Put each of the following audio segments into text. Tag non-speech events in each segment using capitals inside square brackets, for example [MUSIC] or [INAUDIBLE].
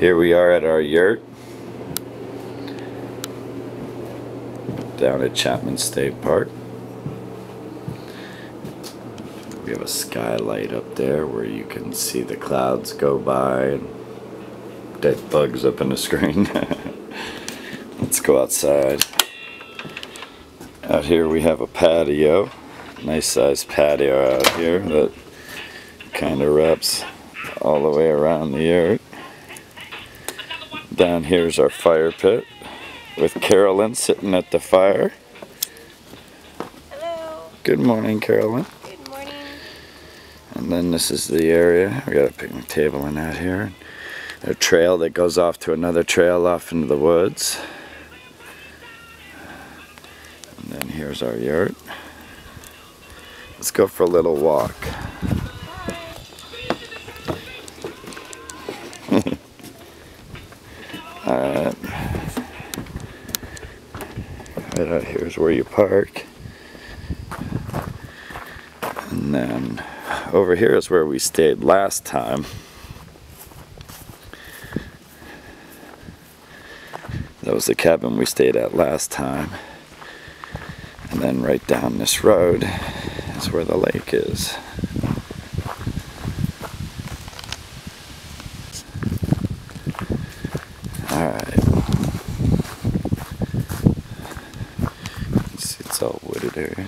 Here we are at our yurt down at Chapman State Park. We have a skylight up there where you can see the clouds go by and dead bugs up in the screen. [LAUGHS] Let's go outside. Out here we have a patio. Nice sized patio out here that kind of wraps all the way around the yurt. Down here is our fire pit with Carolyn sitting at the fire. Hello. Good morning, Carolyn. Good morning. And then this is the area. We got a picnic table in out here. A trail that goes off to another trail off into the woods. And then here's our yurt. Let's go for a little walk. Right out here's where you park. And then over here is where we stayed last time. That was the cabin we stayed at last time. And then right down this road is where the lake is. Alright. See, it's all wooded area.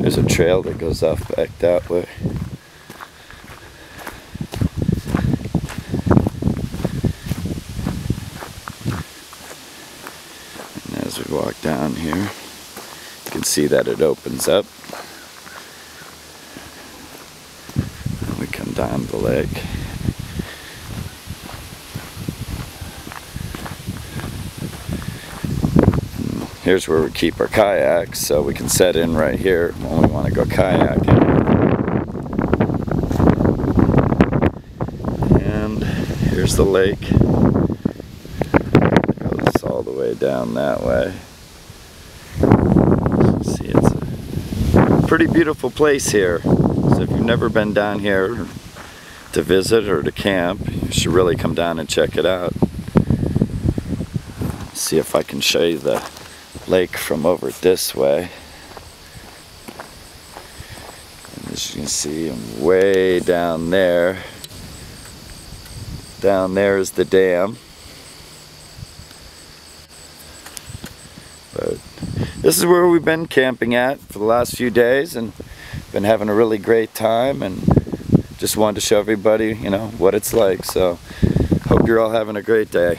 There's a trail that goes off back that way. And as we walk down here, you can see that it opens up. And we come down the lake. Here's where we keep our kayaks, so we can set in right here when we want to go kayaking. And here's the lake. It goes all the way down that way. See, it's a pretty beautiful place here. So if you've never been down here to visit or to camp, you should really come down and check it out. See if I can show you the lake from over this way. And as you can see, I'm way down there. Down there is the dam. But this is where we've been camping at for the last few days and been having a really great time and just wanted to show everybody, you know, what it's like. So hope you're all having a great day.